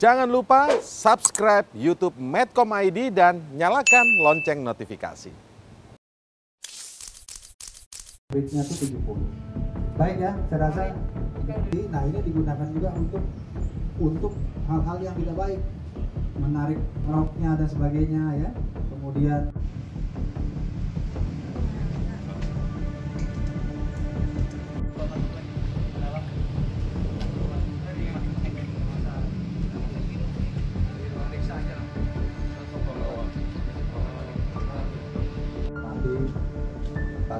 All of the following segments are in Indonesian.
Jangan lupa subscribe YouTube Medcom ID dan nyalakan lonceng notifikasi. Rate-nya itu 70. Baik ya, saya rasa. Nah ini digunakan juga untuk untuk hal-hal yang tidak baik, menarik roknya dan sebagainya ya. Kemudian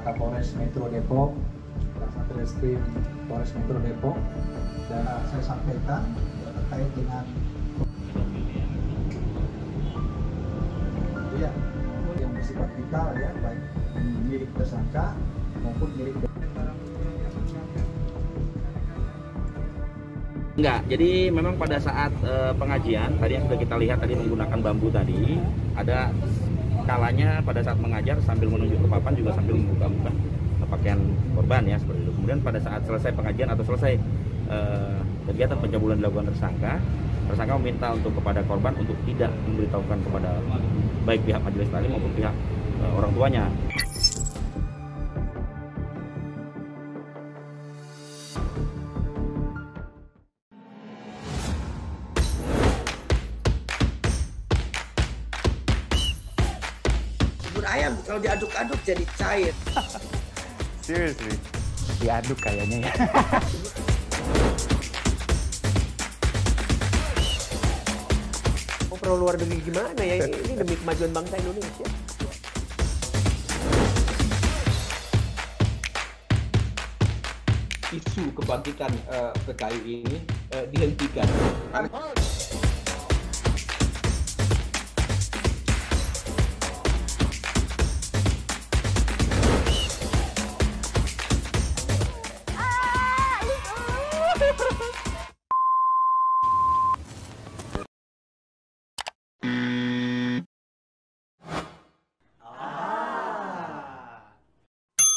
Kapolres Metro Depok, Kasat Reskrim Polres Metro Depok, dan saya sampaikan terkait dengan ya yang bersifat vital ya baik milik tersangka maupun milik Enggak, jadi memang pada saat eh, pengajian tadi yang sudah kita lihat tadi menggunakan bambu tadi ada kalanya pada saat mengajar sambil menunjuk ke papan juga sambil membuka-buka pakaian korban ya seperti itu. Kemudian pada saat selesai pengajian atau selesai eh, kegiatan pencabulan dilakukan tersangka, tersangka meminta untuk kepada korban untuk tidak memberitahukan kepada baik pihak majelis taklim maupun pihak eh, orang tuanya. Bubur ayam kalau diaduk-aduk jadi cair. Seriously? Diaduk kayaknya ya. Mau perlu luar negeri gimana ya? Ini demi kemajuan bangsa Indonesia. isu kebangkitan eh, PKI ini eh, dihentikan.